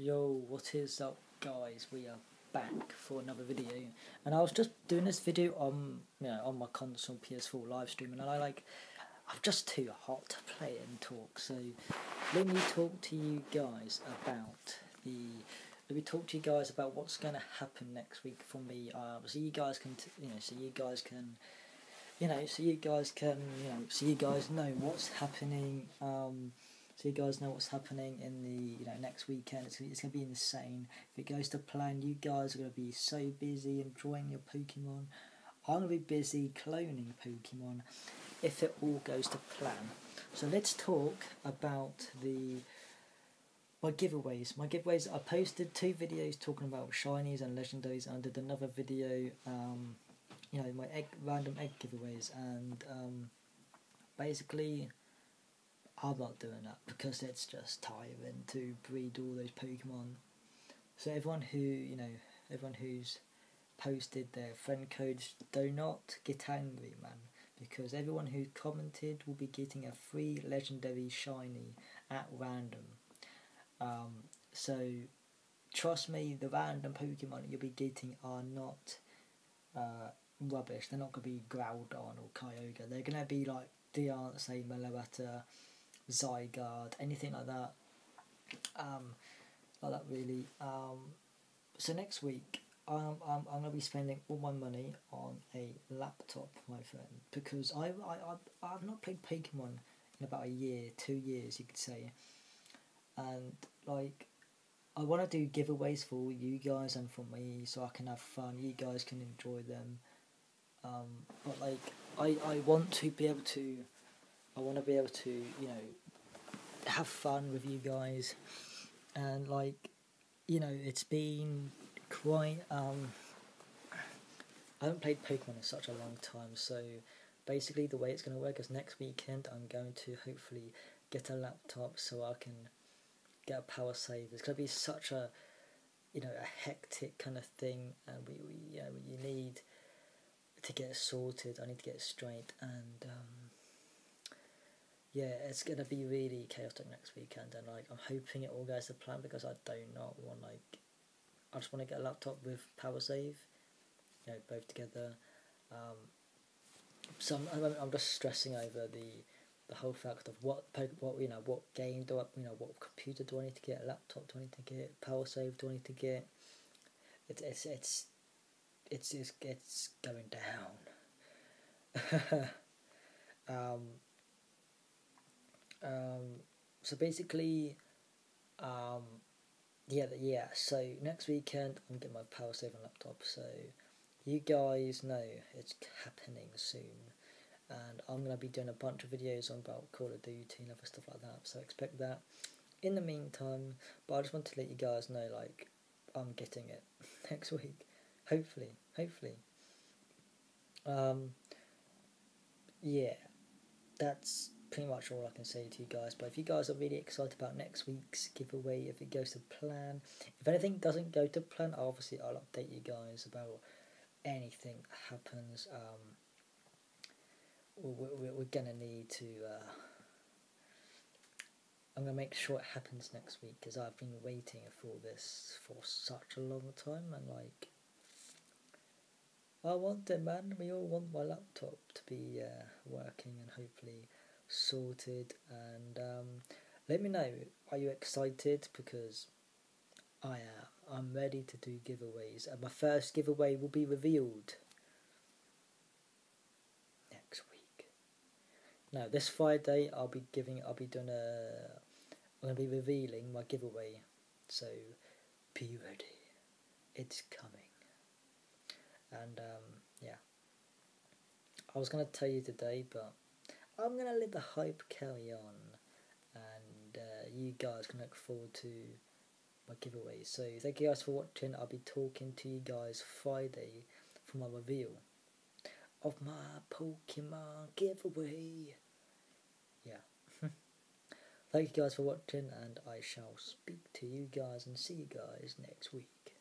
Yo, what is up guys? We are back for another video. And I was just doing this video on you know on my console PS4 live stream and I like I'm just too hot to play and talk. So let me talk to you guys about the let me talk to you guys about what's going to happen next week for me. Uh, so you guys can you know so you guys can you know so you guys can you know so you guys know what's happening. Um so you guys know what's happening in the you know next weekend. It's, it's going to be insane. If it goes to plan, you guys are to be so busy enjoying your Pokemon. I'm to be busy cloning Pokemon if it all goes to plan. So let's talk about the my giveaways. My giveaways. I posted two videos talking about shinies and legendaries, and I did another video. Um, you know my egg random egg giveaways, and um, basically I'm not doing that because it's just tiring to breed all those Pokemon. So everyone who you know, everyone who's posted their friend codes, do not get angry, man, because everyone who commented will be getting a free legendary shiny at random. Um, so trust me, the random Pokemon you'll be getting are not uh, rubbish. They're not going to be Groudon or Kyogre. They're going to be like Diancie, Meloetta, Zygarde, anything like that. Um, like that really. Um, so next week, I'm, I'm, I'm going to be spending all my money on a laptop, my friend, because I, I, I, I've not played Pokemon in about a year, two years, you could say. And, like, I want to do giveaways for you guys and for me so I can have fun. You guys can enjoy them. Um, but, like, I, I want to be able to I want to be able to, you know, have fun with you guys, and like, you know, it's been quite. Um, I haven't played Pokemon in such a long time, so basically the way it's going to work is next weekend I'm going to hopefully get a laptop so I can get a power save. It's going to be such a, you know, a hectic kind of thing, and we, we you you need to get it sorted. I need to get it straight, and um, yeah, it's gonna be really chaotic next weekend, and like I'm hoping it all goes to plan because I do not want like I just want to get a laptop with power save, you know, both together. Um, so I'm, I'm, just stressing over the the whole fact of what what you know what game do I you know what computer do I need to get a laptop do I need to get power save do I need to get it's it's it's it's it's, it's going down um um, so basically, um, yeah, yeah. So next weekend I'm getting my power saving laptop. So you guys know it's happening soon, and I'm gonna be doing a bunch of videos on about Call of Duty and other stuff like that. So expect that. In the meantime, but I just want to let you guys know, like, I'm getting it next week. Hopefully, hopefully. Um, yeah, that's pretty much all I can say to you guys. But if you guys are really excited about next week's giveaway, if it goes to plan, if anything doesn't go to plan, obviously I'll update you guys about anything that happens. Um, we're, we're, gonna need to. Uh, I'm gonna make sure it happens next week because I've been waiting for this for such a long time and like. I want it, man. We all want my laptop to be uh, working and hopefully sorted and um, let me know are you excited? Because I am I'm ready to do giveaways and my first giveaway will be revealed next week. Now this Friday I'll be giving I'll be doing a I'm going to be revealing my giveaway. So be ready. It's coming. And um, yeah. I was going to tell you today but I'm gonna let the hype carry on, and uh, you guys can look forward to my giveaway. So thank you guys for watching. I'll be talking to you guys Friday for my reveal of my Pokemon giveaway. Yeah. thank you guys for watching, and I shall speak to you guys and see you guys next week.